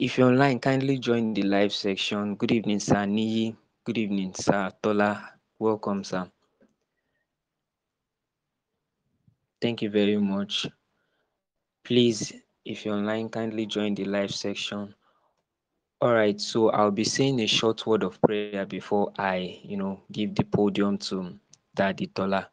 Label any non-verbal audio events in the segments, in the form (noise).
If you're online, kindly join the live section. Good evening, Sir Niyi. Good evening, Sir Tola. Welcome, sir. Thank you very much. Please, if you're online, kindly join the live section. All right, so I'll be saying a short word of prayer before I, you know, give the podium to Daddy Tola.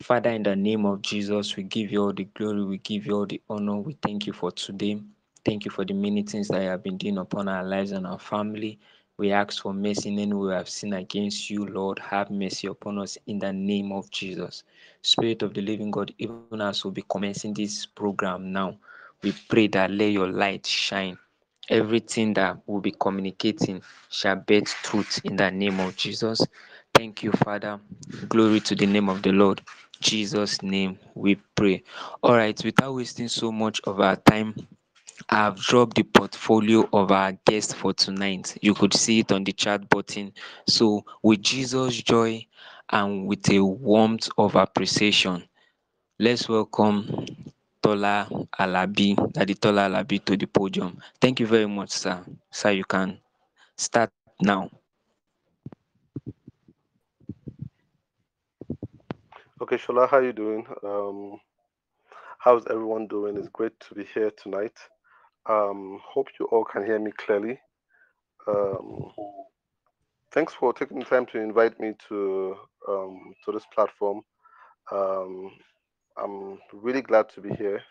Father, in the name of Jesus, we give you all the glory, we give you all the honor. We thank you for today. Thank you for the many things that you have been doing upon our lives and our family. We ask for mercy in any way we have sinned against you, Lord. Have mercy upon us in the name of Jesus. Spirit of the living God, even as we'll be commencing this program now, we pray that let your light shine everything that we'll be communicating shall bear truth in the name of Jesus. Thank you, Father. Glory to the name of the Lord. Jesus' name we pray. All right, without wasting so much of our time, I've dropped the portfolio of our guest for tonight. You could see it on the chat button. So, with Jesus' joy and with a warmth of appreciation, let's welcome Tola Alabi, Daddy Tola Alabi to the podium. Thank you very much, sir. Sir, you can start now. Okay, Shola, how are you doing? Um, how's everyone doing? It's great to be here tonight. Um, hope you all can hear me clearly. Um, thanks for taking the time to invite me to um, to this platform. Um, I'm really glad to be here.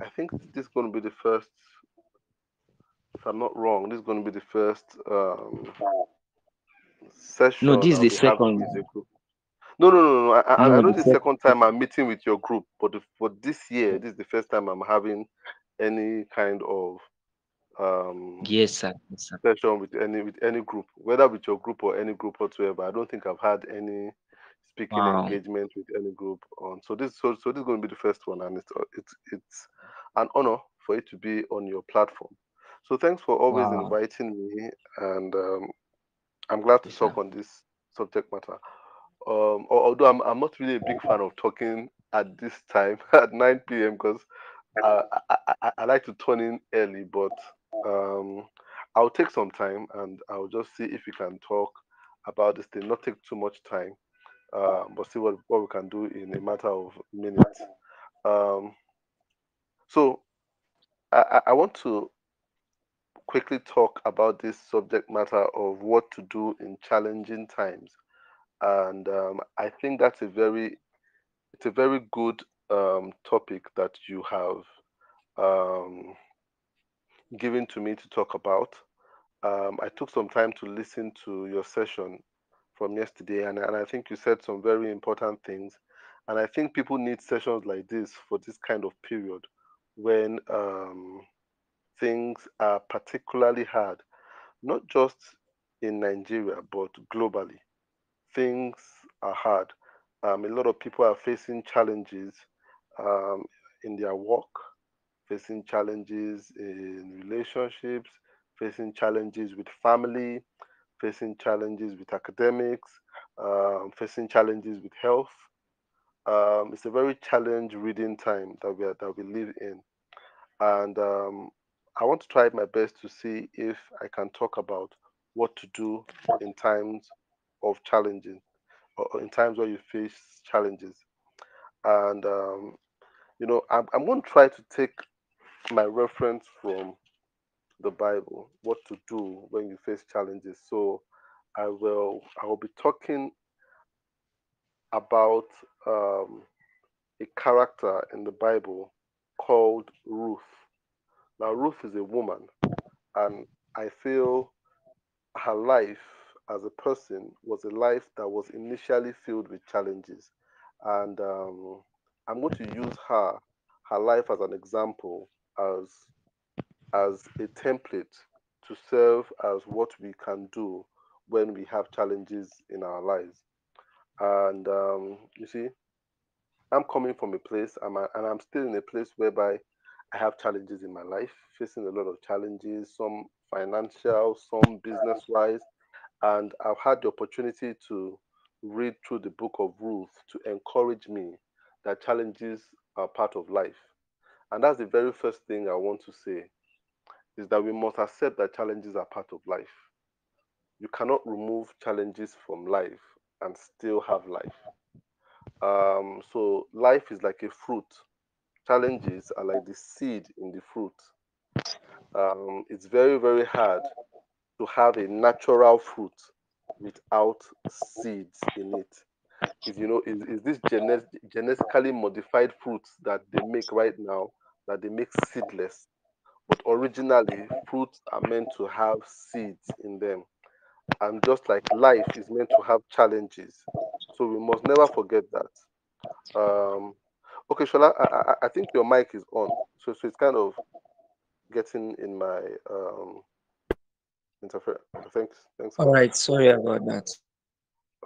I think this is going to be the first, if I'm not wrong, this is going to be the first um, session. No, this is the second. with the group. No, no, no, no. I, I, No, I know second time I'm meeting with your group, but for this year, this is the first time I'm having any kind of um Yes, sir. Yes, sir. session with any with any group, whether with your group or any group whatsoever. I don't think I've had any speaking Wow. engagement with any group on. So this so so this is going to be the first one, and it's it's it's an honor for it to be on your platform. So thanks for always Wow. inviting me, and um, I'm glad to Yes, talk sir. on this subject matter. Um, although I'm I'm not really a big fan of talking at this time (laughs) at 9 p.m. because I, I, like to turn in early, but um, I'll take some time and I'll just see if we can talk about this thing. Not take too much time, uh, but see what, what we can do in a matter of minutes. Um, so I, I I want to quickly talk about this subject matter of what to do in challenging times, and um, I think that's a very it's a very good um, topic that you have um, given to me to talk about. Um, I took some time to listen to your session from yesterday, and, and I think you said some very important things. And I think people need sessions like this for this kind of period when um, things are particularly hard, not just in Nigeria, but globally. Things are hard. Um, a lot of people are facing challenges um, in their work, facing challenges in relationships, facing challenges with family, facing challenges with academics, um, facing challenges with health. Um, it's a very challenge reading time that we are, that we live in, and um, I want to try my best to see if I can talk about what to do in times of challenging, or in times where you face challenges. And um, you know, I'm, I'm going to try to take my reference from the Bible, what to do when you face challenges. So I will I will be talking about um, a character in the Bible called Ruth. Now Ruth is a woman, and I feel her life as a person was a life that was initially filled with challenges, and um, I'm going to use her her life as an example as as a template to serve as what we can do when we have challenges in our lives. And um, you see, I'm coming from a place, I'm a, and I'm still in a place whereby I have challenges in my life, facing a lot of challenges, some financial, some business wise. And I've had the opportunity to read through the book of Ruth to encourage me that challenges are part of life. And that's the very first thing I want to say is that we must accept that challenges are part of life. You cannot remove challenges from life and still have life. Um, so life is like a fruit. Challenges are like the seed in the fruit. Um, it's very, very hard to have a natural fruit without seeds in it. Is you know, is, is this genet- genetically modified fruits that they make right now that they make seedless? But originally, fruits are meant to have seeds in them. And just like life is meant to have challenges. So we must never forget that. Um, okay, Shola, I, I, I think your mic is on. So, so it's kind of getting in my um, interfere. Thanks. Thanks. All right, sorry about that.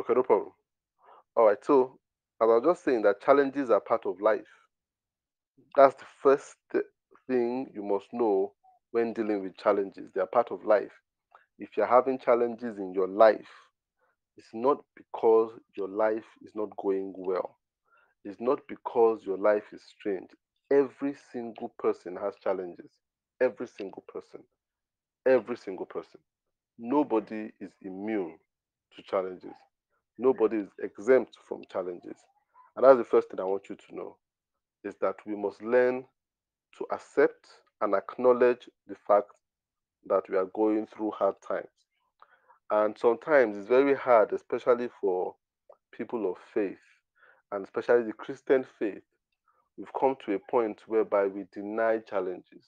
Okay, no problem. All right, so as I was just saying that challenges are part of life. That's the first thing you must know when dealing with challenges. They are part of life. If you're having challenges in your life, it's not because your life is not going well. It's not because your life is strange. Every single person has challenges. Every single person. Every single person. Nobody is immune to challenges. Nobody is exempt from challenges. And that's the first thing I want you to know is that we must learn to accept and acknowledge the fact that we are going through hard times. And sometimes it's very hard, especially for people of faith, and especially the Christian faith. We've come to a point whereby we deny challenges.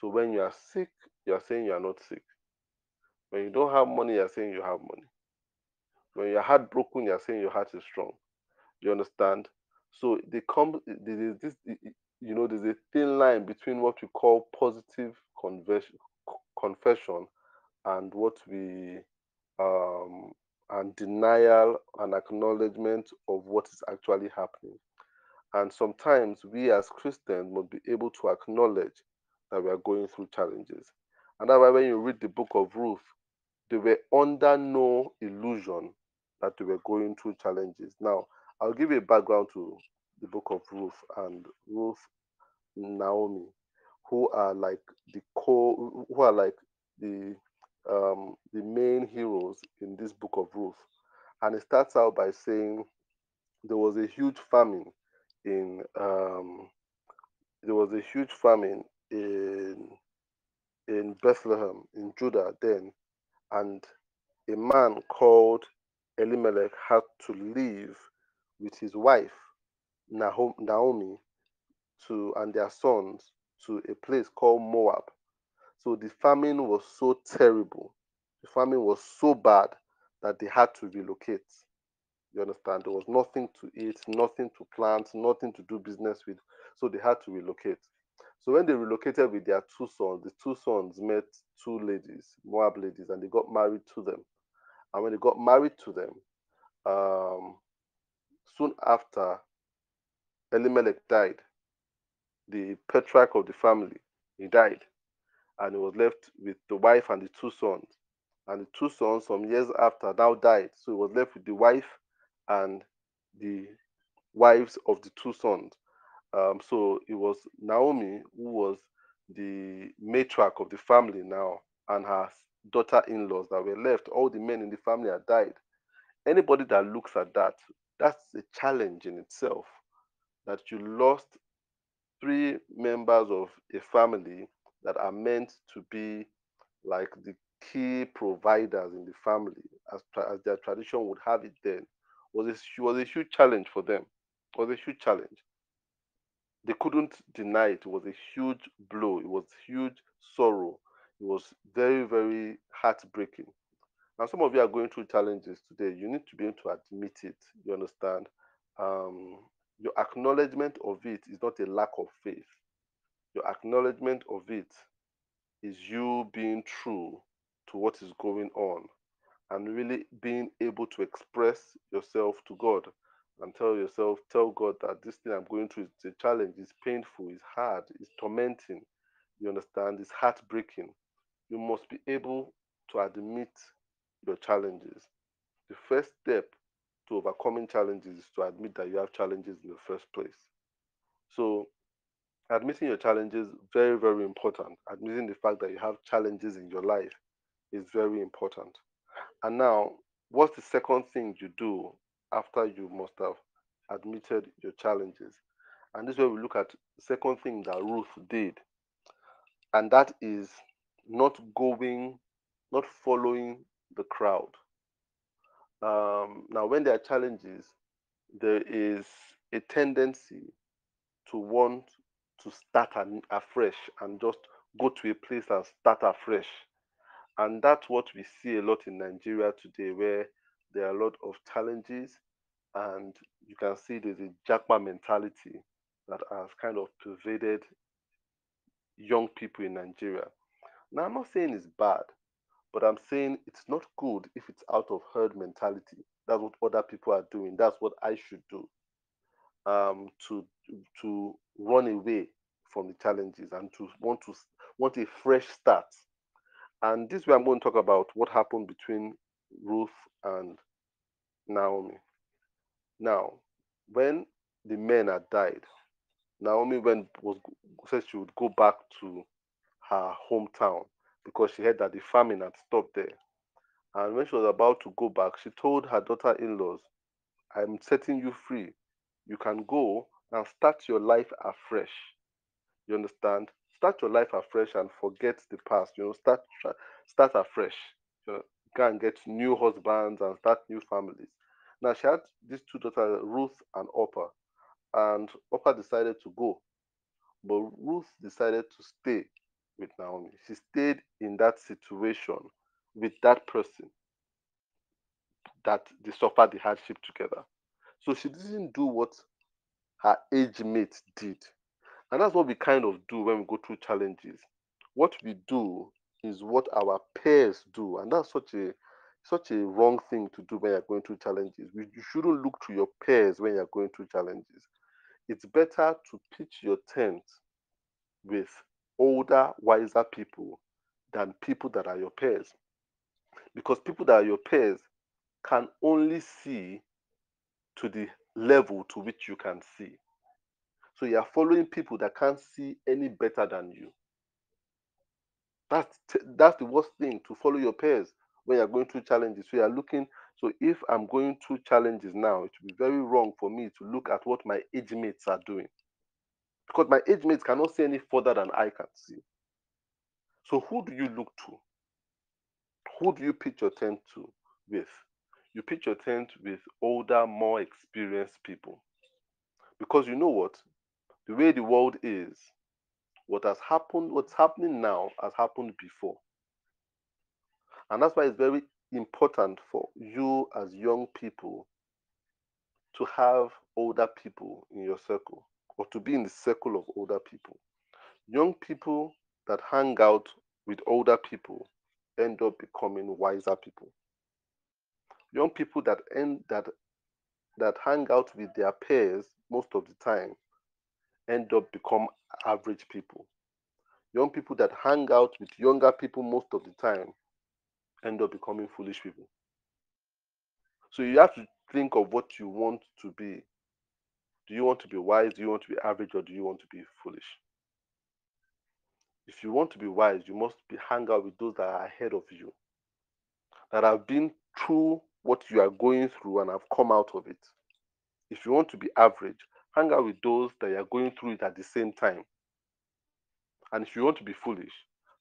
So when you are sick, you are saying you are not sick. When you don't have money, you are saying you have money. When you're heartbroken, you're saying your heart is strong. You understand? So they come. There's this, you know, there's a thin line between what we call positive conversion, confession and what we um, and denial and acknowledgement of what is actually happening. And sometimes we as Christians must be able to acknowledge that we are going through challenges. And that's why when you read the book of Ruth, they were under no illusion that they were going through challenges. Now, I'll give a background to the book of Ruth and Ruth Naomi, who are like the core, who are like the um, the main heroes in this book of Ruth. And it starts out by saying there was a huge famine in um, there was a huge famine in in Bethlehem in Judah then, and a man called Elimelech had to leave with his wife Naomi to and their sons to a place called Moab. So the famine was so terrible, the famine was so bad that they had to relocate. You understand? There was nothing to eat, nothing to plant, nothing to do business with. So they had to relocate. So when they relocated with their two sons, the two sons met two ladies, Moab ladies, and they got married to them. And when he got married to them, um, soon after, Elimelech died. The patriarch of the family, he died, and he was left with the wife and the two sons. And the two sons, some years after, now died. So he was left with the wife and the wives of the two sons. Um, so it was Naomi who was the matriarch of the family now, and her daughter-in-laws that were left. All the men in the family had died. Anybody that looks at that, that's a challenge in itself. That you lost three members of a family that are meant to be like the key providers in the family, as, as their tradition would have it then, was a, was a huge challenge for them. Was a huge challenge. They couldn't deny it. It was a huge blow. It was huge sorrow. It was very, very heartbreaking. Now, some of you are going through challenges today. You need to be able to admit it. You understand? Um, your acknowledgement of it is not a lack of faith. Your acknowledgement of it is you being true to what is going on and really being able to express yourself to God and tell yourself, tell God that this thing I'm going through is a challenge, it's painful, it's hard, it's tormenting. You understand? It's heartbreaking. You must be able to admit your challenges. The first step to overcoming challenges is to admit that you have challenges in the first place. So admitting your challenges very very important admitting the fact that you have challenges in your life is very important and now what's the second thing you do after you must have admitted your challenges and this is where we look at second thing that ruth did and that is not going not following the crowd um, now when there are challenges there is a tendency to want to start an, afresh and just go to a place and start afresh. And that's what we see a lot in Nigeria today, where there are a lot of challenges, and you can see there's a jackpot mentality that has kind of pervaded young people in Nigeria. Now, I'm not saying it's bad, but I'm saying it's not good if it's out of herd mentality. That's what other people are doing. That's what I should do um, to to run away from the challenges and to want to want a fresh start. And this way, I'm going to talk about what happened between Ruth and Naomi. Now, when the men had died, Naomi went was said she would go back to her hometown because she heard that the famine had stopped there. And when she was about to go back, she told her daughter-in-laws, "I'm setting you free you can go and start your life afresh. You understand? Start your life afresh and forget the past. You know, start start afresh. You know, go and get new husbands and start new families. Now she had these two daughters, Ruth and Orpah, and Orpah decided to go, but Ruth decided to stay with Naomi. She stayed in that situation with that person that they suffered the hardship together. So she didn't do what her age mate did. And that's what we kind of do when we go through challenges. What we do is what our peers do. And that's such a such a wrong thing to do when you're going through challenges. You shouldn't look to your peers when you're going through challenges. It's better to pitch your tent with older, wiser people than people that are your peers. Because people that are your peers can only see to the level to which you can see. So you are following people that can't see any better than you. That's that's the worst thing to follow your peers when you're going through challenges. So you're looking. So if I'm going through challenges now, it would be very wrong for me to look at what my age mates are doing. Because my age mates cannot see any further than I can see. So who do you look to? Who do you pitch your tent to with? you pitch your tent with older, more experienced people. Because you know what? The way the world is, what has happened, what's happening now has happened before. And that's why it's very important for you as young people to have older people in your circle or to be in the circle of older people. Young people that hang out with older people end up becoming wiser people young people that end that that hang out with their peers most of the time end up become average people. Young people that hang out with younger people most of the time end up becoming foolish people. So you have to think of what you want to be. Do you want to be wise? Do you want to be average? Or do you want to be foolish? If you want to be wise, you must be hang out with those that are ahead of you, that have been through what you are going through and have come out of it. If you want to be average, hang out with those that are going through it at the same time. And if you want to be foolish,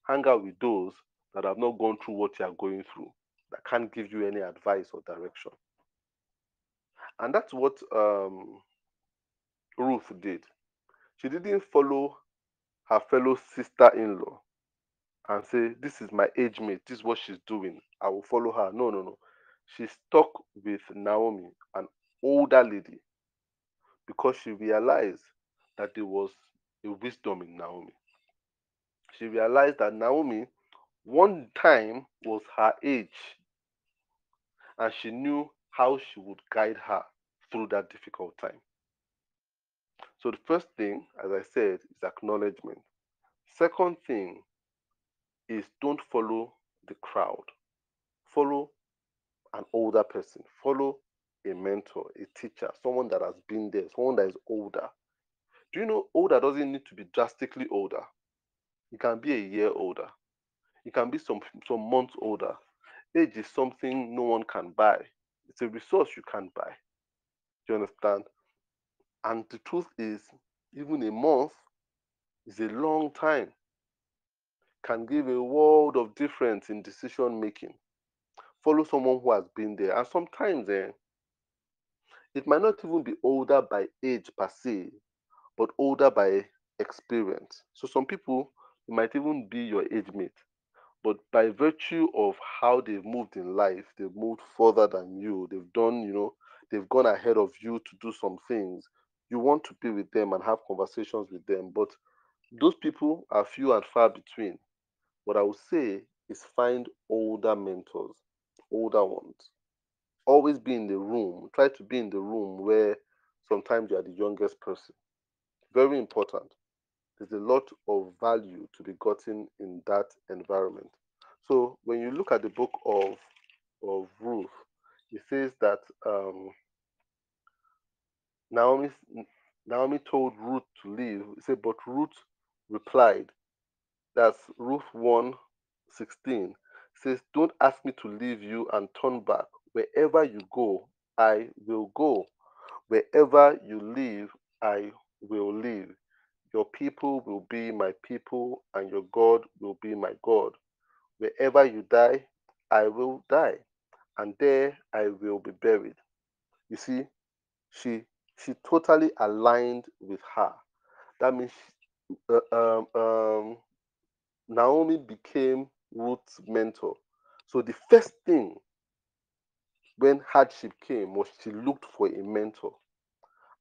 hang out with those that have not gone through what you are going through, that can't give you any advice or direction. And that's what um, Ruth did. She didn't follow her fellow sister in law and say, This is my age mate, this is what she's doing. I will follow her. No, no, no she stuck with Naomi, an older lady, because she realized that there was a wisdom in Naomi. She realized that Naomi, one time, was her age, and she knew how she would guide her through that difficult time. So, the first thing, as I said, is acknowledgement. Second thing is don't follow the crowd, follow an older person, follow a mentor, a teacher, someone that has been there, someone that is older. Do you know older doesn't need to be drastically older? It can be a year older. It can be some some months older. Age is something no one can buy. It's a resource you can't buy. Do you understand? And the truth is, even a month is a long time. Can give a world of difference in decision making. Follow someone who has been there. And sometimes eh, it might not even be older by age per se, but older by experience. So some people might even be your age mate, but by virtue of how they've moved in life, they've moved further than you. They've done, you know, they've gone ahead of you to do some things. You want to be with them and have conversations with them, but those people are few and far between. What I would say is find older mentors, older ones. Always be in the room. Try to be in the room where sometimes you are the youngest person. Very important. There's a lot of value to be gotten in that environment. So when you look at the book of of Ruth, it says that um, Naomi Naomi told Ruth to leave. He said, but Ruth replied, that's Ruth 1 16 says, Don't ask me to leave you and turn back. Wherever you go, I will go. Wherever you live, I will live. Your people will be my people, and your God will be my God. Wherever you die, I will die, and there I will be buried. You see, she she totally aligned with her. That means uh, um, um, Naomi became Ruth's mentor. So the first thing when hardship came was she looked for a mentor.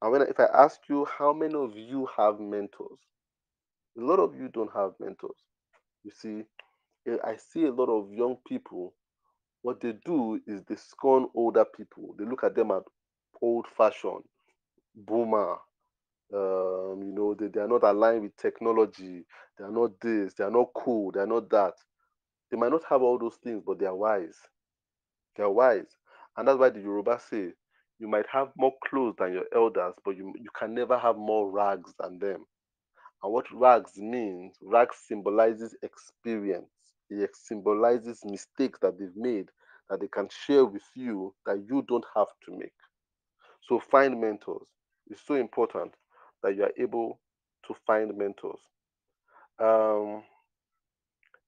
And when if I ask you how many of you have mentors, a lot of you don't have mentors. You see, eh, I see a lot of young people. What they do is they scorn older people. They look at them as old-fashioned, boomer. Um, you know, they, they are not aligned with technology. They are not this. They are not cool. They are not that. They might not have all those things, but they are wise. They are wise, and that's why the Yoruba say you might have more clothes than your elders, but you, you can never have more rags than them. And what rags means, rags symbolizes experience. It symbolizes mistakes that they've made that they can share with you that you don't have to make. So find mentors. It's so important that you are able to find mentors. Um,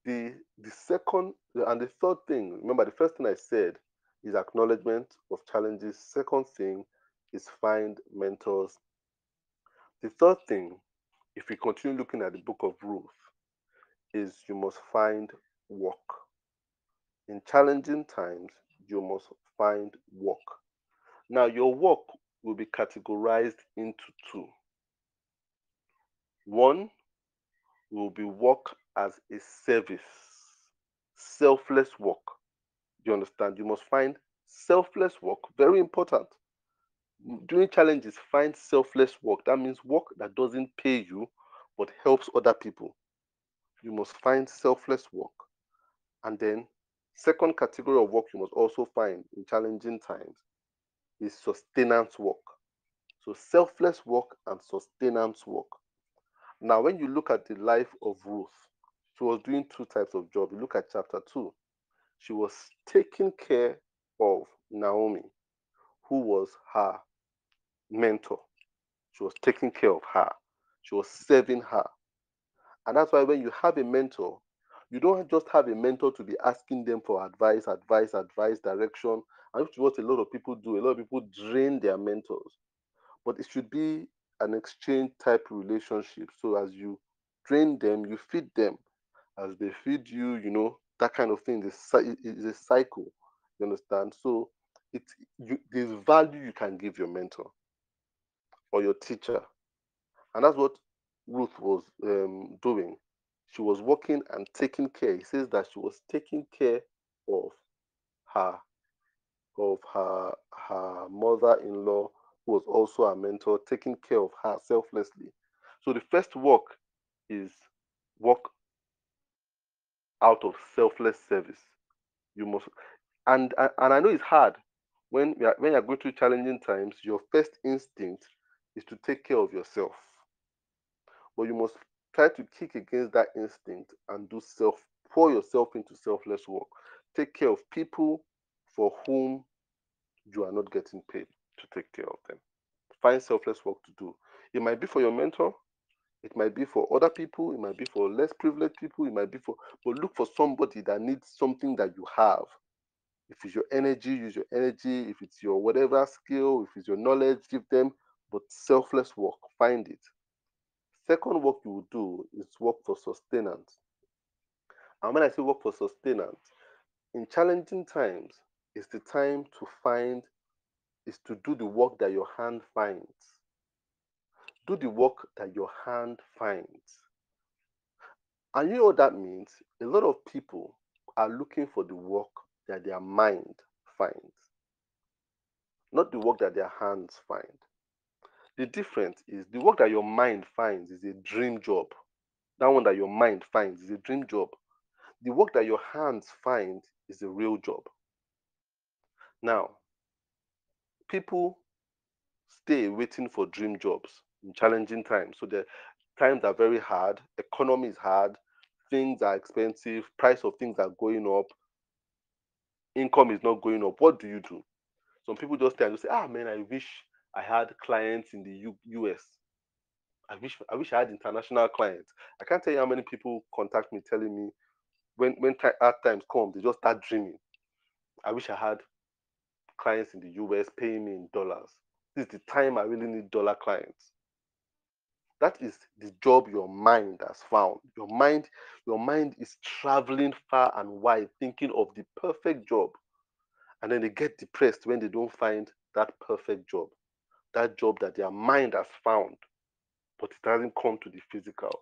the the second and the third thing, remember the first thing I said is acknowledgement of challenges. Second thing is find mentors. The third thing, if we continue looking at the book of Ruth, is you must find work. In challenging times, you must find work. Now, your work will be categorized into two. One will be work as a service, selfless work. You understand? You must find selfless work, very important. During challenges, find selfless work. That means work that doesn't pay you but helps other people. You must find selfless work. And then, second category of work you must also find in challenging times is sustenance work. So, selfless work and sustenance work. Now, when you look at the life of Ruth, she was doing two types of job. You look at chapter 2, she was taking care of Naomi, who was her mentor. She was taking care of her. She was serving her. And that's why when you have a mentor, you don't just have a mentor to be asking them for advice, advice, advice, direction. And which is what a lot of people do. A lot of people drain their mentors. But it should be an exchange type relationship. So as you train them, you feed them. As they feed you, you know, that kind of thing is a cycle. You understand? So it you, there's value you can give your mentor or your teacher, and that's what Ruth was um, doing. She was working and taking care. He says that she was taking care of her of her her mother-in-law, who was also a mentor, taking care of her selflessly. So the first work is work out of selfless service. You must, and and I know it's hard when you're, when you're going through challenging times. Your first instinct is to take care of yourself. but you must try to kick against that instinct and do self pour yourself into selfless work. Take care of people for whom you are not getting paid to take care of them. Find selfless work to do. It might be for your mentor, it might be for other people, it might be for less privileged people, it might be for, but look for somebody that needs something that you have. If it's your energy, use your energy. If it's your whatever skill, if it's your knowledge, give them, but selfless work, find it. Second work you will do is work for sustenance. And when I say work for sustenance, in challenging times, it's the time to find, is to do the work that your hand finds. Do the work that your hand finds. And you know what that means? A lot of people are looking for the work that their mind finds, not the work that their hands find. The difference is the work that your mind finds is a dream job. That one that your mind finds is a dream job. The work that your hands find is a real job. Now, people stay waiting for dream jobs in challenging times. So the times are very hard, economy is hard, things are expensive, price of things are going up, income is not going up. What do you do? Some people just tell you say, ah man, I wish I had clients in the U- US. I wish I wish I had international clients. I can't tell you how many people contact me telling me when when hard times come, they just start dreaming. I wish I had clients in the US paying me in dollars. This is the time I really need dollar clients. That is the job your mind has found. Your mind, your mind is traveling far and wide, thinking of the perfect job. And then they get depressed when they don't find that perfect job, that job that their mind has found, but it hasn't come to the physical.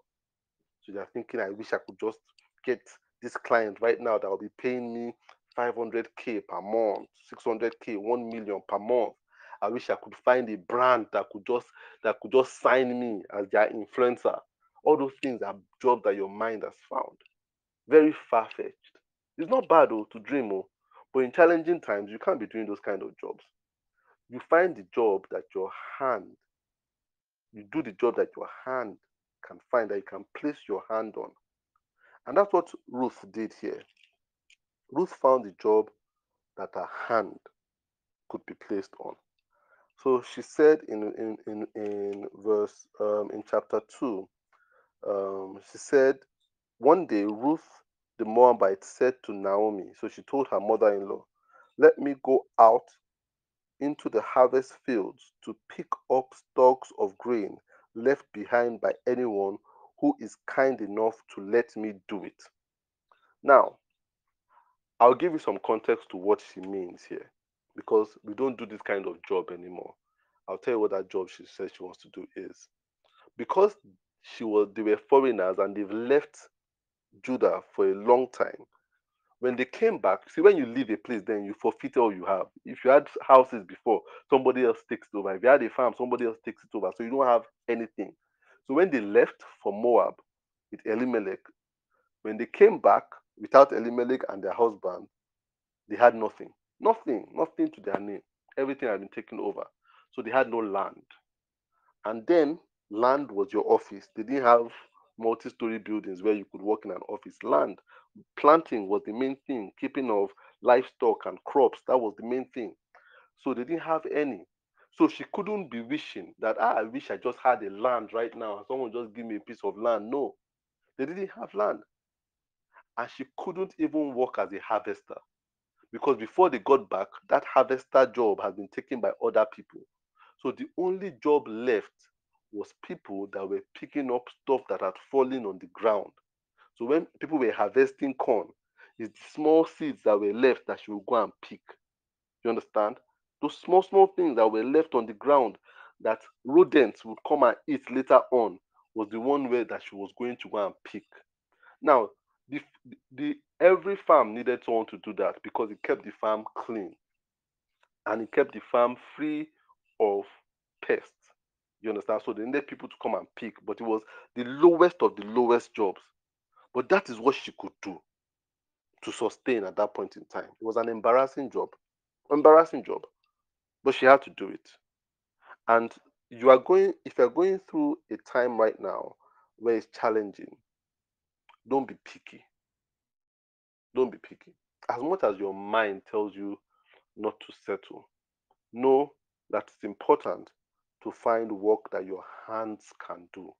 So they're thinking, I wish I could just get this client right now that will be paying me 500k per month, 600k, 1 million per month. I wish I could find a brand that could just that could just sign me as their influencer. All those things are jobs that your mind has found. Very far-fetched. It's not bad though to dream, oh, but in challenging times, you can't be doing those kind of jobs. You find the job that your hand, you do the job that your hand can find, that you can place your hand on. And that's what Ruth did here. Ruth found the job that her hand could be placed on. So she said in in in, in verse um, in chapter two, um, she said, one day Ruth the Moabite said to Naomi, so she told her mother-in-law, "Let me go out into the harvest fields to pick up stalks of grain left behind by anyone who is kind enough to let me do it." Now, I'll give you some context to what she means here because we don't do this kind of job anymore. I'll tell you what that job she says she wants to do is. Because she was they were foreigners and they've left Judah for a long time. When they came back, see when you leave a place, then you forfeit all you have. If you had houses before, somebody else takes it over. If you had a farm, somebody else takes it over. So you don't have anything. So when they left for Moab with Elimelech, when they came back without Elimelech and their husband, they had nothing. Nothing, nothing to their name. Everything had been taken over. So they had no land. And then land was your office. They didn't have multi-story buildings where you could work in an office. Land, planting was the main thing. Keeping of livestock and crops, that was the main thing. So they didn't have any. So she couldn't be wishing that ah, I wish I just had a land right now. Someone just give me a piece of land. No, they didn't have land. And she couldn't even work as a harvester because before they got back, that harvester job had been taken by other people. So the only job left was people that were picking up stuff that had fallen on the ground. So when people were harvesting corn, it's the small seeds that were left that she would go and pick. You understand? Those small, small things that were left on the ground that rodents would come and eat later on was the one way that she was going to go and pick. Now, the, the every farm needed someone to do that because it kept the farm clean and it kept the farm free of pests. You understand? So they needed people to come and pick, but it was the lowest of the lowest jobs. But that is what she could do to sustain at that point in time. It was an embarrassing job, embarrassing job, but she had to do it. And you are going, if you're going through a time right now where it's challenging, don't be picky. Don't be picky. As much as your mind tells you not to settle, know that it's important to find work that your hands can do,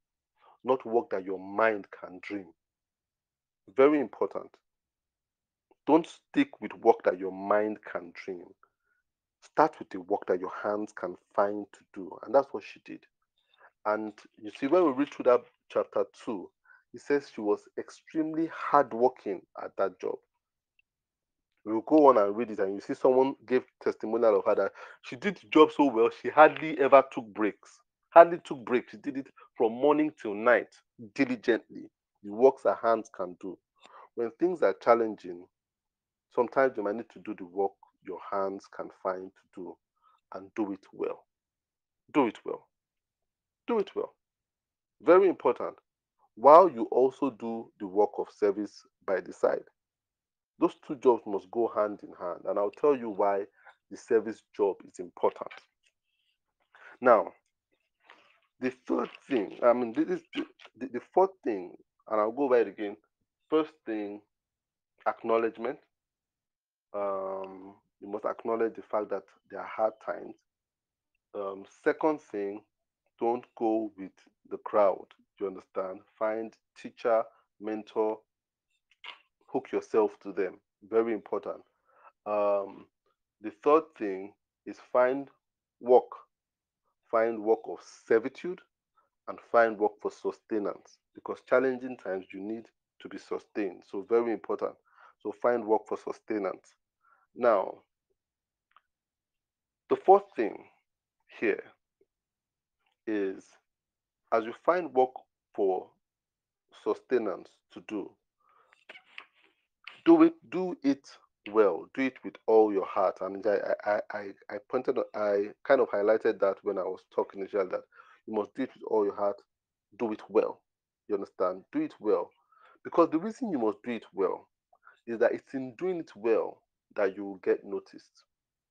not work that your mind can dream. Very important. Don't stick with work that your mind can dream. Start with the work that your hands can find to do. And that's what she did. And you see, when we read through that chapter 2, he says she was extremely hardworking at that job. We'll go on and read it, and you see someone gave testimonial of her that she did the job so well, she hardly ever took breaks. Hardly took breaks. She did it from morning till night diligently. The works her hands can do. When things are challenging, sometimes you might need to do the work your hands can find to do and do it well. Do it well. Do it well. Very important. While you also do the work of service by the side. Those two jobs must go hand in hand. And I'll tell you why the service job is important. Now, the third thing, I mean, this is the, the, fourth thing, and I'll go by it again. First thing, acknowledgement. Um, you must acknowledge the fact that there are hard times. Um, second thing, don't go with the crowd. You understand? Find teacher, mentor, hook yourself to them. Very important. Um, the third thing is find work. Find work of servitude and find work for sustenance because challenging times you need to be sustained. So very important. So find work for sustenance. Now, the fourth thing here is as you find work for sustenance to do, do it do it well. Do it with all your heart. And i i i, I pointed i kind of highlighted that when i was talking initially that you must do it with all your heart. Do it well. You understand? Do it well. Because the reason you must do it well is that it's in doing it well that you will get noticed.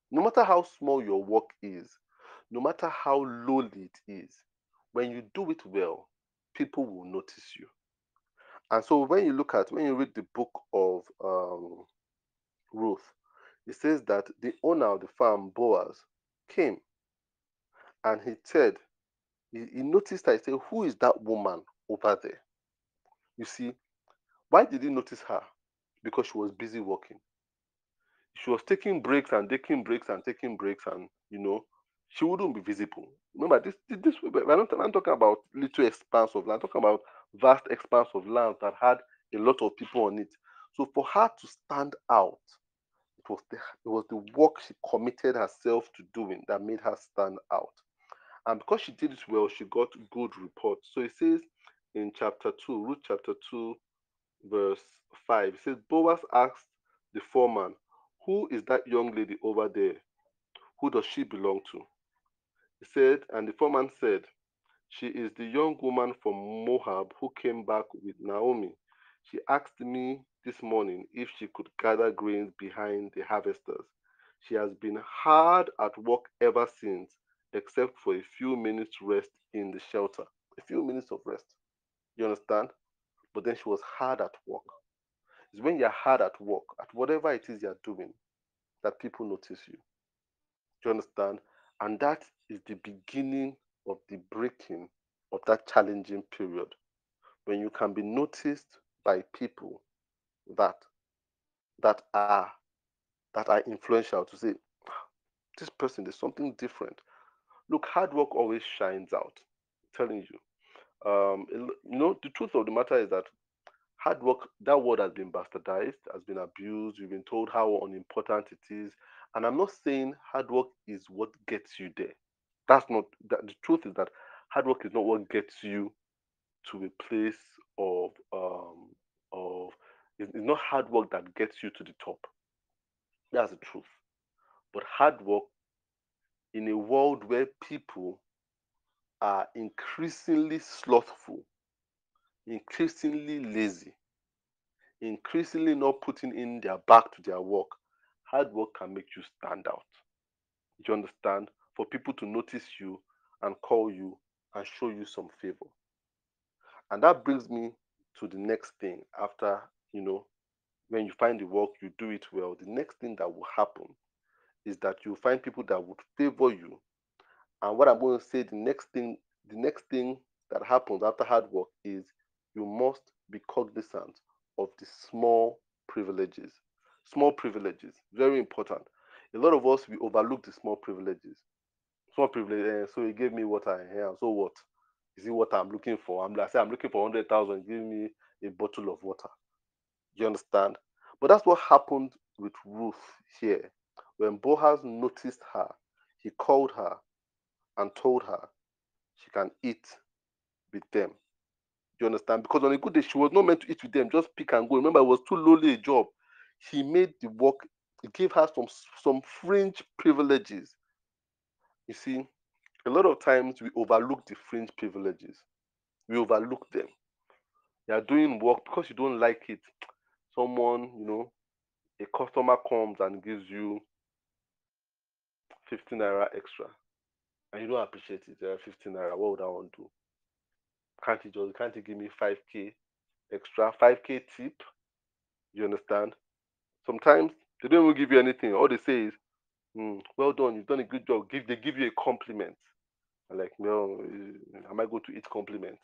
No matter how small your work is no matter how lowly it is when you do it well people will notice you and so when you look at when you read the book of um, Ruth, it says that the owner of the farm, Boaz, came and he said, he, he noticed that he said, Who is that woman over there? You see, why did he notice her? Because she was busy working. She was taking breaks and taking breaks and taking breaks, and you know, she wouldn't be visible. Remember, this this not I'm talking about little expanse of land, I'm talking about vast expanse of land that had a lot of people on it. So for her to stand out, it was the, it was the work she committed herself to doing that made her stand out. And because she did it well, she got good reports. So it says in chapter 2, Ruth chapter 2, verse 5, it says, Boaz asked the foreman, Who is that young lady over there? Who does she belong to? Said, and the foreman said, she is the young woman from Moab who came back with Naomi. She asked me this morning if she could gather grains behind the harvesters. She has been hard at work ever since, except for a few minutes rest in the shelter. A few minutes of rest. You understand? But then she was hard at work. It's when you're hard at work, at whatever it is you're doing, that people notice you. Do you understand? And that is the beginning of the breaking of that challenging period when you can be noticed by people that that are that are influential to say this person there's something different. Look hard work always shines out I'm telling you. Um you know the truth of the matter is that hard work that word has been bastardized has been abused you've been told how unimportant it is and i'm not saying hard work is what gets you there that's not that the truth is that hard work is not what gets you to a place of um of it's, not hard work that gets you to the top. That's the truth. But hard work in a world where people are increasingly slothful increasingly lazy increasingly not putting in their back to their work hard work can make you stand out. Do you understand for people to notice you and call you and show you some favor. And that brings me to the next thing after, you know, when you find the work, you do it well. The next thing that will happen is that you find people that would favor you. And what I'm going to say, the next thing, the next thing that happens after hard work is you must be cognizant of the small privileges. Small privileges, very important. A lot of us we overlook the small privileges. Small privilege. Eh, so he gave me water here. So what? Is it what I'm looking for? I'm like, say I'm looking for hundred thousand. Give me a bottle of water. You understand? But that's what happened with Ruth here. When Boaz noticed her, he called her and told her she can eat with them. You understand? Because on a good day, she was not meant to eat with them, just pick and go. Remember, it was too lowly a job. He made the work, he gave her some some fringe privileges. You see, a lot of times we overlook the fringe privileges. We overlook them. You are doing work because you don't like it. Someone, you know, a customer comes and gives you 15 naira extra and you don't appreciate it. Uh, 15 naira, what would I want to do? Can't you just can't you give me 5k extra, 5k tip? You understand? Sometimes they don't even give you anything. All they say is, mm, "Well done, you've done a good job." Give they give you a compliment. I'm like, no, I might go to eat compliment.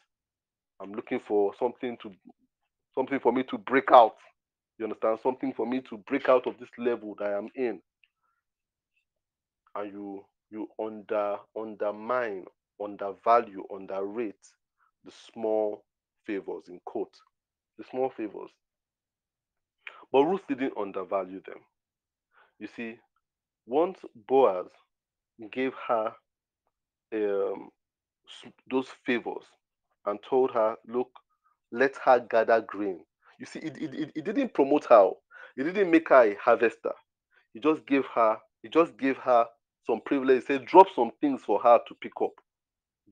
I'm looking for something to something for me to break out. You understand? Something for me to break out of this level that I am in. And you you under undermine, undervalue, underrate the small favors in quote. The small favors. But Ruth didn't undervalue them. You see, once Boaz gave her um, those favors and told her, look, let her gather grain. You see, it, it, it didn't promote her. It didn't make her a harvester. He just gave her, he just gave her some privilege. He said, drop some things for her to pick up.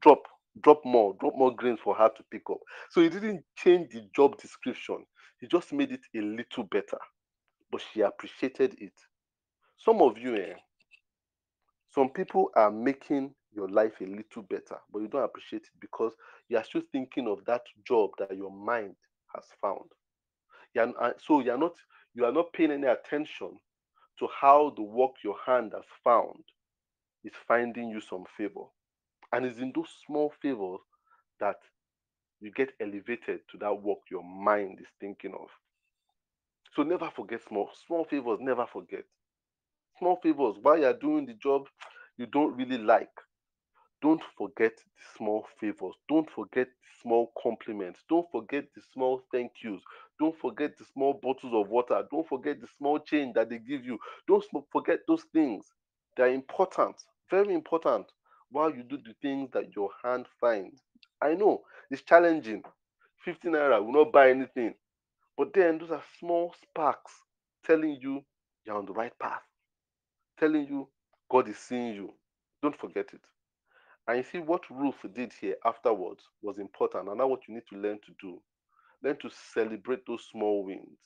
Drop, drop more, drop more grains for her to pick up. So he didn't change the job description. He just made it a little better. But she appreciated it. Some of you, eh, some people are making your life a little better, but you don't appreciate it because you are still thinking of that job that your mind has found. You're, so you're not you are not paying any attention to how the work your hand has found is finding you some favor. And it's in those small favors that you get elevated to that work your mind is thinking of. So never forget small small favors, never forget. Small favors while you're doing the job you don't really like don't forget the small favors. Don't forget the small compliments. Don't forget the small thank yous. Don't forget the small bottles of water. Don't forget the small change that they give you. Don't forget those things. They're important, very important, while you do the things that your hand finds. I know it's challenging. 15 naira will not buy anything. But then those are small sparks telling you you're on the right path, telling you God is seeing you. Don't forget it. And you see what Ruth did here afterwards was important. And now what you need to learn to do. Learn to celebrate those small wins.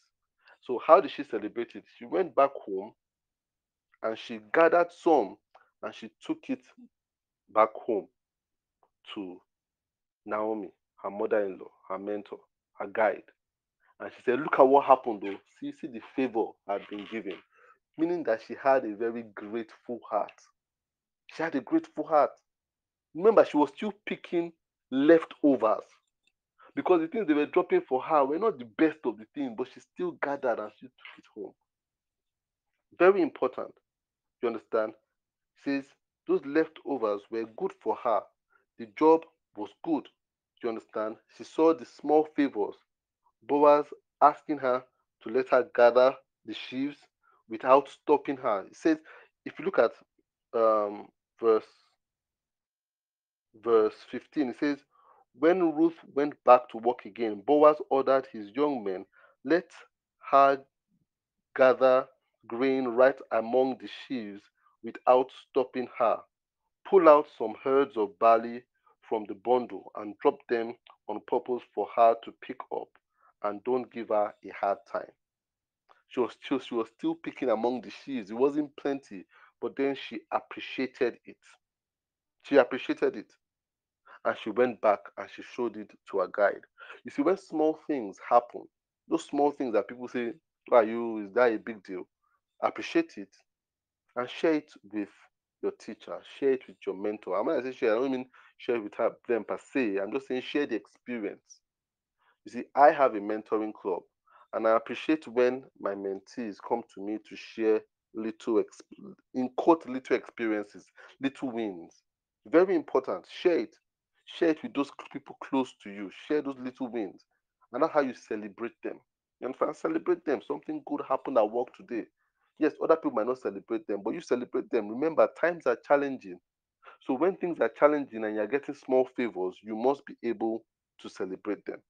So how did she celebrate it? She went back home and she gathered some and she took it back home to Naomi, her mother-in-law, her mentor, her guide. And she said, Look at what happened though. See, see the favor had been given. Meaning that she had a very grateful heart. She had a grateful heart. Remember, she was still picking leftovers because the things they were dropping for her were not the best of the things, but she still gathered and she took it home. Very important. You understand? says those leftovers were good for her. The job was good. You understand? She saw the small favors. Boaz asking her to let her gather the sheaves without stopping her. It says, if you look at um, verse verse 15, it says, When Ruth went back to work again, Boaz ordered his young men, Let her gather grain right among the sheaves without stopping her. Pull out some herds of barley from the bundle and drop them on purpose for her to pick up, and don't give her a hard time. She was still she was still picking among the sheaves. It wasn't plenty, but then she appreciated it. She appreciated it. and she went back and she showed it to her guide. You see, when small things happen, those small things that people say, Why you? Is that a big deal? Appreciate it and share it with your teacher, share it with your mentor. And when I say share, I don't mean share with her, them per se. I'm just saying share the experience. You see, I have a mentoring club, and I appreciate when my mentees come to me to share little, in quote, little experiences, little wins. Very important. Share it. Share it with those people close to you. Share those little wins. And that's how you celebrate them. You understand? Celebrate them. Something good happened at work today. Yes, other people might not celebrate them, but you celebrate them. Remember, times are challenging. So when things are challenging and you're getting small favors, you must be able to celebrate them.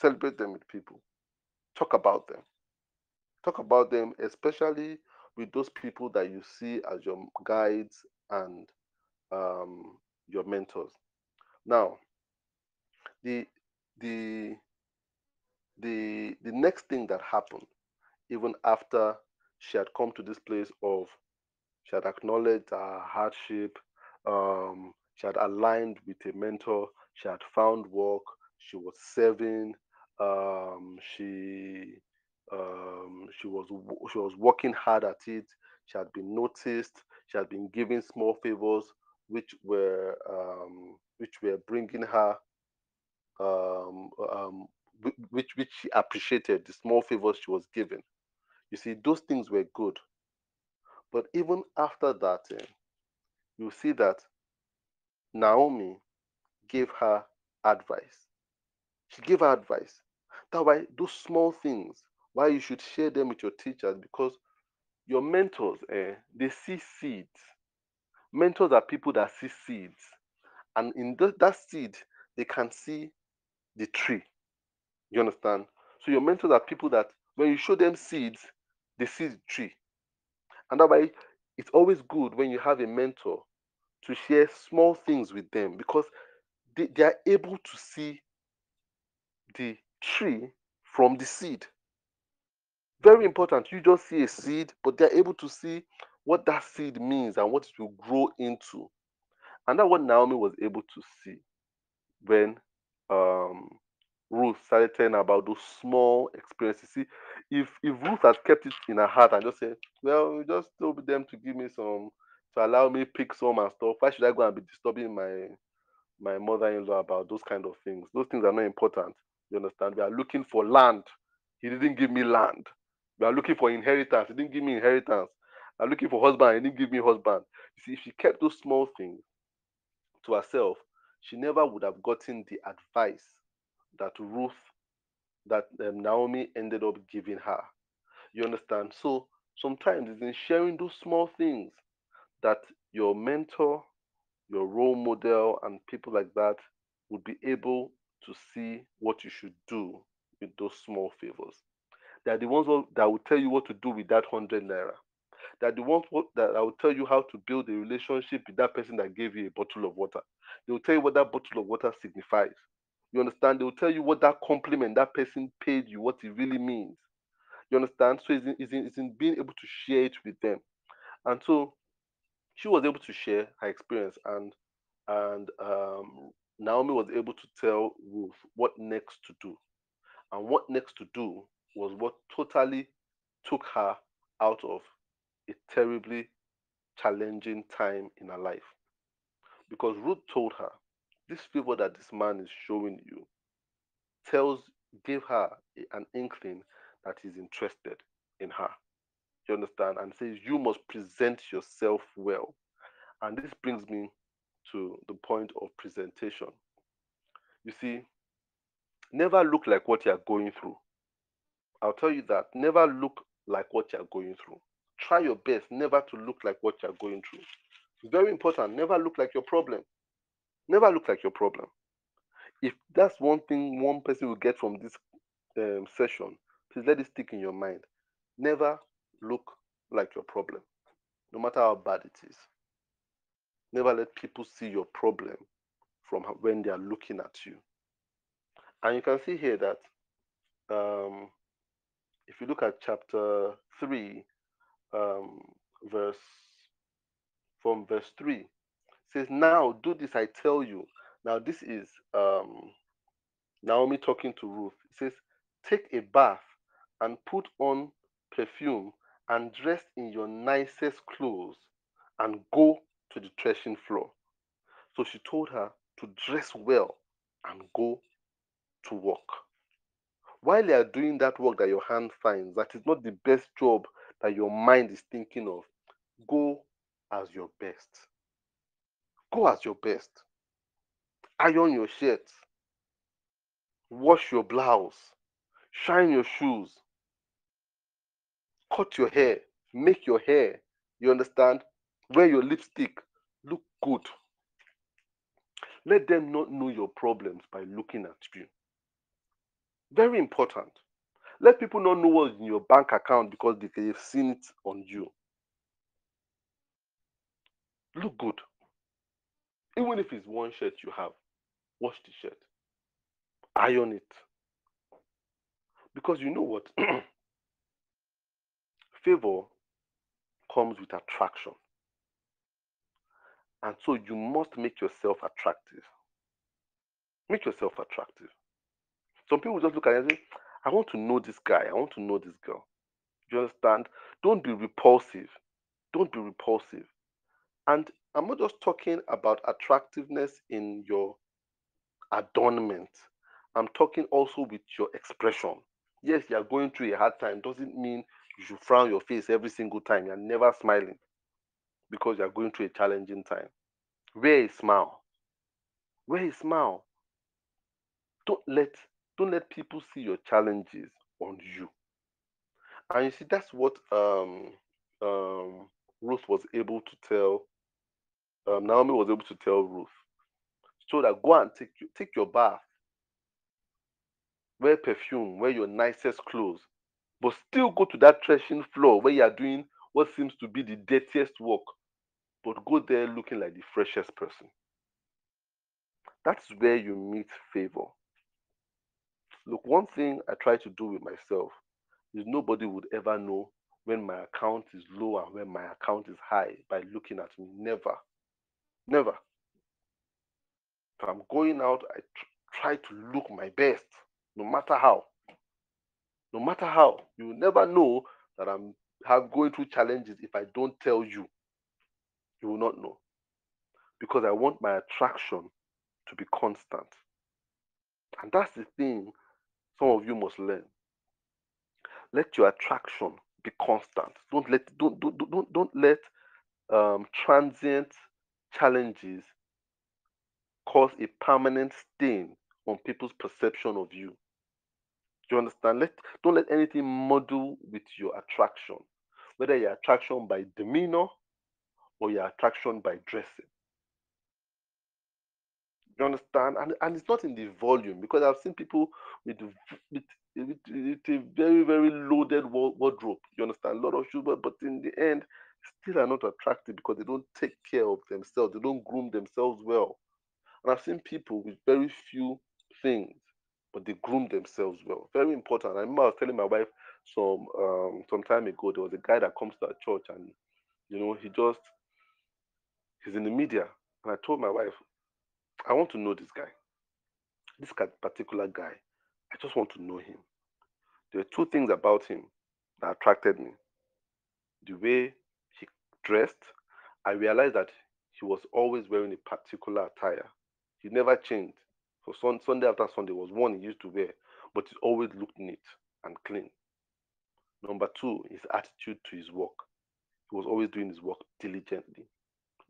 Celebrate them with people. Talk about them. Talk about them, especially with those people that you see as your guides and um, your mentors. Now, the the the the next thing that happened, even after she had come to this place of she had acknowledged her hardship, um, she had aligned with a mentor, she had found work, she was serving, um, she um, she was she was working hard at it. She had been noticed. She had been given small favors, which were um, which were bringing her um, um, which which she appreciated the small favors she was given. You see, those things were good. But even after that, eh, you see that Naomi gave her advice. She gave her advice. That why those small things, why you should share them with your teachers, because your mentors, eh, they see seeds. Mentors are people that see seeds. And in th- that seed, they can see the tree. You understand? So your mentors are people that when you show them seeds, they see the tree. And that way, it's always good when you have a mentor to share small things with them because they, they are able to see the tree from the seed. Very important. You just see a seed, but they're able to see what that seed means and what it will grow into. And that's what Naomi was able to see when um, Ruth started telling about those small experiences. See, if if Ruth had kept it in her heart and just said, "Well, just told them to give me some, to allow me pick some and stuff," why should I go and be disturbing my my mother-in-law about those kind of things? Those things are not important. You understand? We are looking for land. He didn't give me land. We are looking for inheritance. He didn't give me inheritance. I'm looking for husband. He didn't give me husband. You see, if she kept those small things to herself, she never would have gotten the advice that Ruth, that um, Naomi ended up giving her. You understand? So sometimes it's in sharing those small things that your mentor, your role model, and people like that would be able to see what you should do with those small favors. They're the ones that will tell you what to do with that hundred naira. They're the ones that I will tell you how to build a relationship with that person that gave you a bottle of water. They will tell you what that bottle of water signifies. You understand? They will tell you what that compliment that person paid you, what it really means. You understand? So it's in, it's in, it's in being able to share it with them. And so she was able to share her experience and and um, Naomi was able to tell Ruth what next to do. And what next to do was what totally took her out of a terribly challenging time in her life. Because Ruth told her, this favor that this man is showing you tells, gave her an inkling that he's interested in her. You understand? And says, you must present yourself well. And this brings me to the point of presentation. You see, never look like what you're going through. I'll tell you that. Never look like what you're going through. Try your best never to look like what you're going through. It's very important. Never look like your problem. Never look like your problem. If that's one thing one person will get from this um, session, please let it stick in your mind. Never look like your problem, no matter how bad it is. Never let people see your problem from when they are looking at you. And you can see here that um, if you look at chapter 3, um, verse from verse 3, says, Now do this, I tell you, Now, this is um, Naomi talking to Ruth. It says, Take a bath and put on perfume and dress in your nicest clothes and go to the threshing floor. So she told her to dress well and go to work. While you are doing that work that your hand finds, that is not the best job that your mind is thinking of, go as your best. Go as your best. Iron your shirt. Wash your blouse. Shine your shoes. Cut your hair. Make your hair. You understand? Wear your lipstick. Look good. Let them not know your problems by looking at you. Very important. Let people not know what's in your bank account because they've seen it on you. Look good. Even if it's one shirt you have, wash the shirt, iron it. Because you know what? (clears throat) Favor comes with attraction. And so you must make yourself attractive. Make yourself attractive. Some people just look at you and say, I want to know this guy. I want to know this girl. You understand? Don't be repulsive. Don't be repulsive. And I'm not just talking about attractiveness in your adornment. I'm talking also with your expression. Yes, you are going through a hard time. Doesn't mean you should frown your face every single time. You're never smiling because you're going through a challenging time. Wear a smile. Wear a smile. Don't let don't let people see your challenges on you. And you see, that's what um, um, Ruth was able to tell. Um, Naomi was able to tell Ruth. So that go and take take your bath, wear perfume, wear your nicest clothes, but still go to that threshing floor where you are doing what seems to be the dirtiest work, but go there looking like the freshest person. That's where you meet favor. Look, one thing I try to do with myself is nobody would ever know when my account is low and when my account is high by looking at me. Never. Never. If I'm going out, I tr- try to look my best, no matter how. No matter how. You will never know that I'm have going through challenges if I don't tell you. You will not know. Because I want my attraction to be constant. And that's the thing some of you must learn. Let your attraction be constant. Don't let don't don't don't, don't let um, transient challenges cause a permanent stain on people's perception of you. Do you understand? Let don't let anything muddle with your attraction, whether your attraction by demeanor or your attraction by dressing. You understand? And and it's not in the volume because I've seen people with with, with, with a very very loaded wardrobe. You understand? A lot of shoes, but, but in the end, still are not attractive because they don't take care of themselves. They don't groom themselves well. And I've seen people with very few things, but they groom themselves well. Very important. I remember I was telling my wife some um some time ago. There was a guy that comes to our church, and you know he just he's in the media. And I told my wife, I want to know this guy. This particular guy, I just want to know him. There are two things about him that attracted me. The way he dressed, I realized that he was always wearing a particular attire. He never changed. Sun, Sunday after Sunday was one he used to wear, but he always looked neat and clean. Number two, his attitude to his work. He was always doing his work diligently,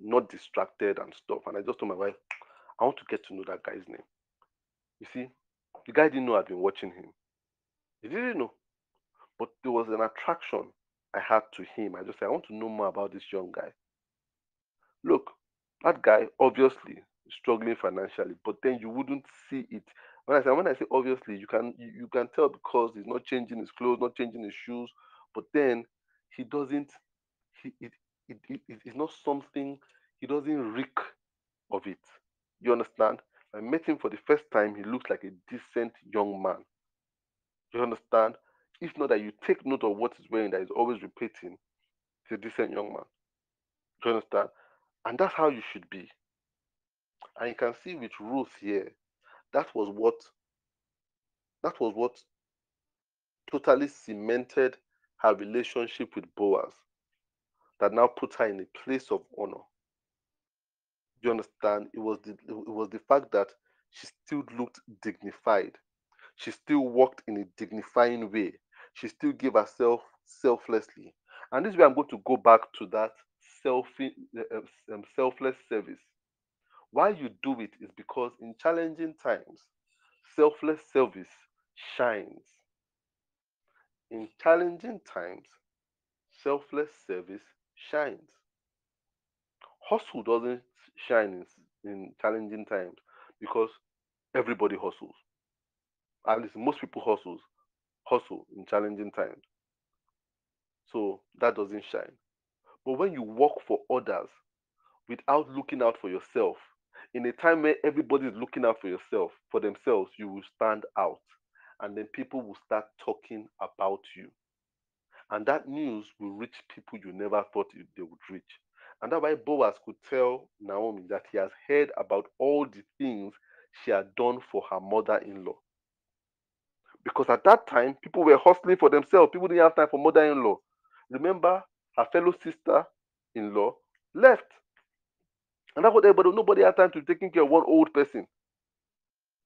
not distracted and stuff. And I just told my wife, I want to get to know that guy's name. You see, the guy didn't know I'd been watching him. He didn't know. But there was an attraction I had to him. I just said, I want to know more about this young guy. Look, that guy obviously struggling financially, but then you wouldn't see it. When I say when I say obviously, you can you, you can tell because he's not changing his clothes, not changing his shoes, but then he doesn't he it, it, it's not something he doesn't reek of it. You understand? I met him for the first time. He looks like a decent young man. You understand? If not that you take note of what he's wearing, that he's always repeating, he's a decent young man. You understand? And that's how you should be. And you can see with Ruth here, that was what that was what totally cemented her relationship with Boaz. That now put her in a place of honor. You understand? It was the it was the fact that she still looked dignified. She still walked in a dignifying way. She still gave herself selflessly. And this way I'm going to go back to that self um, selfless service. Why you do it is because in challenging times, selfless service shines. In challenging times, selfless service shines. Hustle doesn't shine in, in challenging times because everybody hustles. At least most people hustles hustle in challenging times. So that doesn't shine. But when you work for others without looking out for yourself, in a time where everybody is looking out for yourself, for themselves, you will stand out. And then people will start talking about you. And that news will reach people you never thought they would reach. And that's why Boaz could tell Naomi that he has heard about all the things she had done for her mother in law. Because at that time, people were hustling for themselves. People didn't have time for mother in law. Remember, her fellow sister in law left. And that's what everybody, nobody had time to taking care of one old person.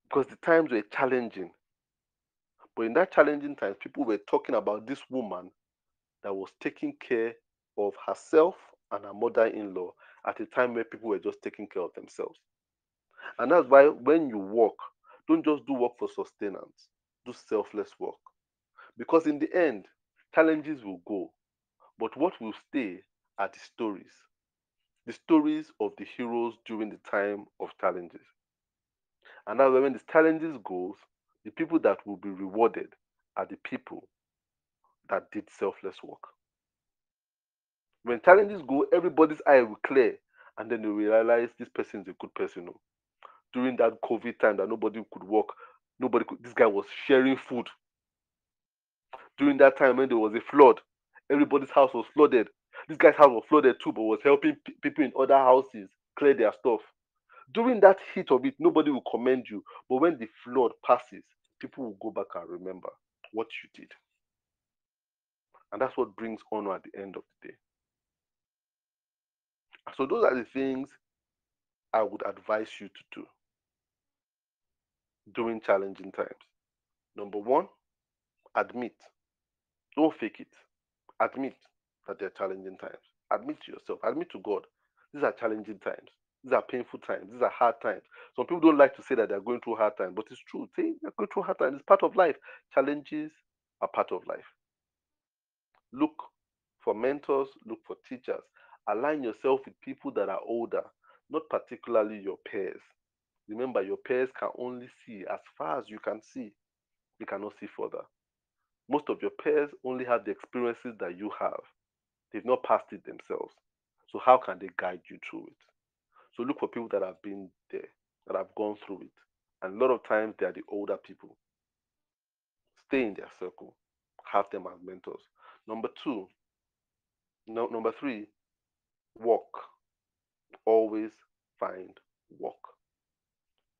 Because the times were challenging. But in that challenging times, people were talking about this woman that was taking care of herself and her mother in law at a time where people were just taking care of themselves. And that's why when you work, don't just do work for sustenance, do selfless work. Because in the end, challenges will go, but what will stay are the stories. The stories of the heroes during the time of challenges. And now when the challenges goes, the people that will be rewarded are the people that did selfless work. When challenges go, everybody's eye will clear, and then they realize this person is a good person. Oh. During that COVID time that nobody could work, nobody could. This guy was sharing food. During that time when there was a flood, everybody's house was flooded. This guy's house was flooded too, but was helping p- people in other houses clear their stuff. During that heat of it, nobody will commend you. But when the flood passes, people will go back and remember what you did. And that's what brings honor at the end of the day. So those are the things I would advise you to do during challenging times. Number one, admit. Don't fake it. Admit that they're challenging times. Admit to yourself. Admit to God. These are challenging times. These are painful times. These are hard times. Some people don't like to say that they're going through hard times, but it's true. Say they're going through hard times. It's part of life. Challenges are part of life. Look for mentors, look for teachers. Align yourself with people that are older, not particularly your peers. Remember, your peers can only see as far as you can see. You cannot see further. Most of your peers only have the experiences that you have. They've not passed it themselves. So how can they guide you through it? So look for people that have been there, that have gone through it. And a lot of times they are the older people. Stay in their circle. Have them as mentors. Number two, no, number three, work. Always find work.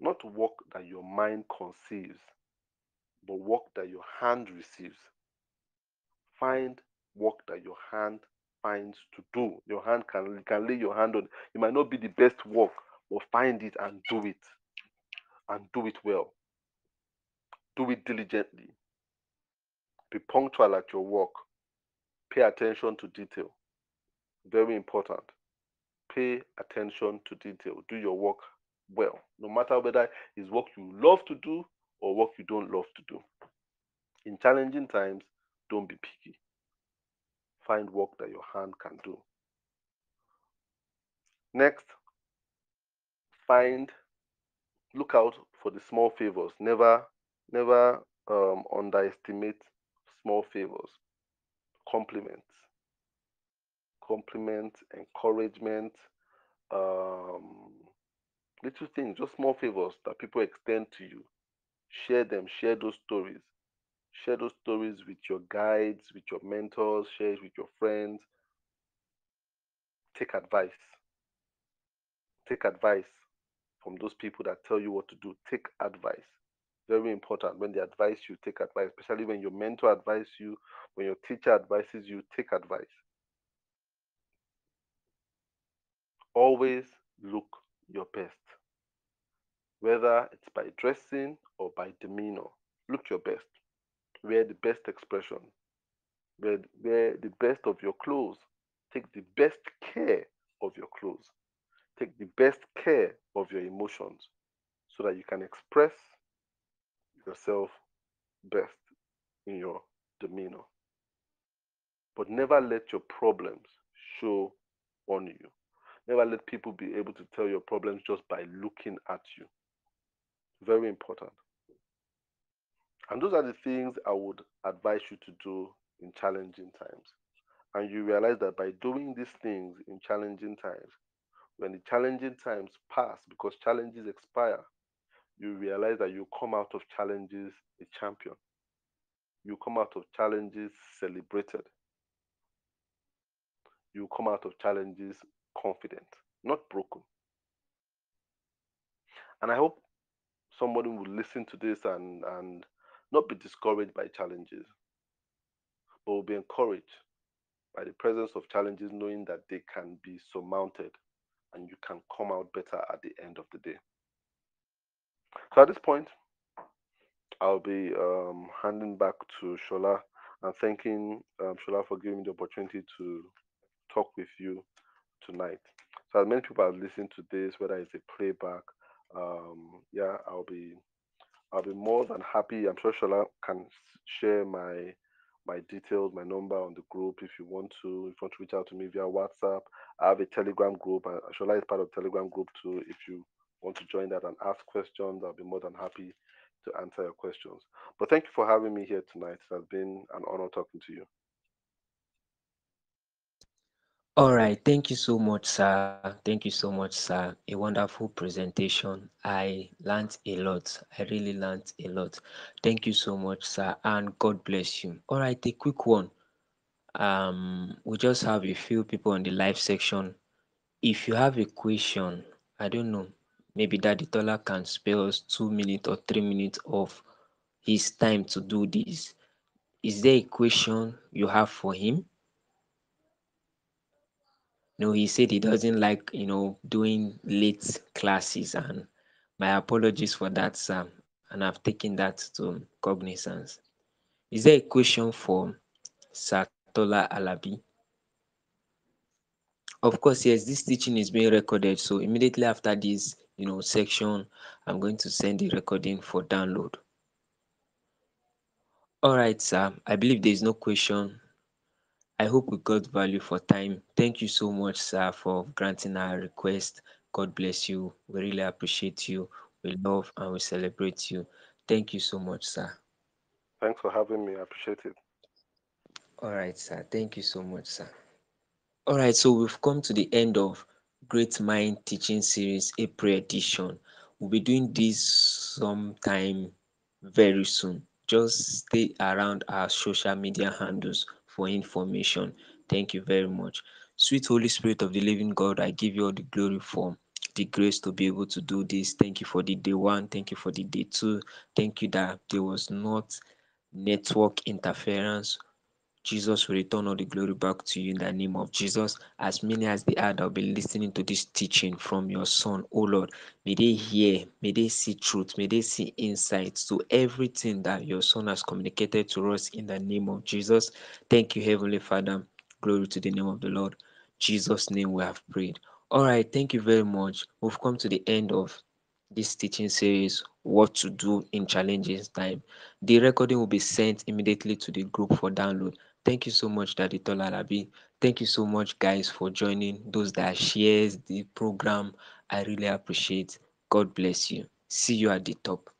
Not work that your mind conceives, but work that your hand receives. Find work that your hand finds to do. Your hand can can lay your hand on. It might not be the best work, but find it and do it. And do it well. Do it diligently. Be punctual at your work. Pay attention to detail. Very important. Pay attention to detail. Do your work well, no matter whether it's work you love to do or work you don't love to do. In challenging times, don't be picky. Find work that your hand can do. Next, find, look out for the small favors. Never, never um, underestimate small favors. Compliments, compliments, encouragement, um, little things, just small favors that people extend to you. Share them, share those stories. Share those stories with your guides, with your mentors, share it with your friends. Take advice. Take advice. from those people that tell you what to do. Take advice. Very important when they advise you, take advice, especially when your mentor advises you, when your teacher advises you, take advice. Always look your best, whether it's by dressing or by demeanor. Look your best. Wear the best expression. Wear, wear the best of your clothes. Take the best care of your clothes. Take the best care of your emotions so that you can express yourself best in your demeanor. But never let your problems show on you. Never let people be able to tell your problems just by looking at you. Very important. And those are the things I would advise you to do in challenging times. And you realize that by doing these things in challenging times, when the challenging times pass, because challenges expire, you realize that you come out of challenges a champion. You come out of challenges celebrated. You come out of challenges confident, not broken. And I hope somebody will listen to this and, and not be discouraged by challenges, but will be encouraged by the presence of challenges, knowing that they can be surmounted and you can come out better at the end of the day. So at this point, I'll be um, handing back to Shola and thanking um, Shola for giving me the opportunity to talk with you tonight. So as many people have listened to this, whether it's a playback, um, yeah, I'll be I'll be more than happy. I'm sure Shola can share my my details, my number on the group if you want to. If you want to reach out to me via WhatsApp, I have a Telegram group. Shola is part of Telegram group too. If you want to join that and ask questions, I'll be more than happy to answer your questions. But thank you for having me here tonight. It has been an honor talking to you. All right, thank you so much, sir. Thank you so much, sir. A wonderful presentation. I learned a lot. I really learned a lot. Thank you so much, sir, and God bless you. All right, a quick one. Um, we just have a few people on the live section. If you have a question, I don't know, maybe Daddy Tola can spare us two minutes or three minutes of his time to do this. Is there a question you have for him? No, he said he doesn't like, you know, doing late classes, and my apologies for that, sir. And I've taken that to cognizance. Is there a question for Satola Alabi? Of course, yes, this teaching is being recorded. So immediately after this, you know, section, I'm going to send the recording for download. All right, sir. I believe there is no question I hope we got value for time. Thank you so much, sir, for granting our request. God bless you. We really appreciate you. We love and we celebrate you. Thank you so much, sir. Thanks for having me. I appreciate it. All right, sir. Thank you so much, sir. All right, so we've come to the end of Great Mind Teaching Series April edition. We'll be doing this sometime very soon. Just stay around our social media handles for information. Thank you very much. Sweet Holy Spirit of the living God, I give you all the glory for the grace to be able to do this. Thank you for the day one. Thank you for the day two. Thank you that there was not network interference Jesus will return all the glory back to you in the name of Jesus. As many as they are that will be listening to this teaching from your Son, oh Lord, may they hear, may they see truth, may they see insights to everything that your Son has communicated to us in the name of Jesus. Thank you, Heavenly Father. Glory to the name of the Lord. Jesus' name we have prayed. All right, thank you very much. We've come to the end of this teaching series, What to Do in challenging Time. The recording will be sent immediately to the group for download. Thank you so much, Daddy Tola Alabi. Thank you so much, guys, for joining. Those that shares the program, I really appreciate. God bless you. See you at the top.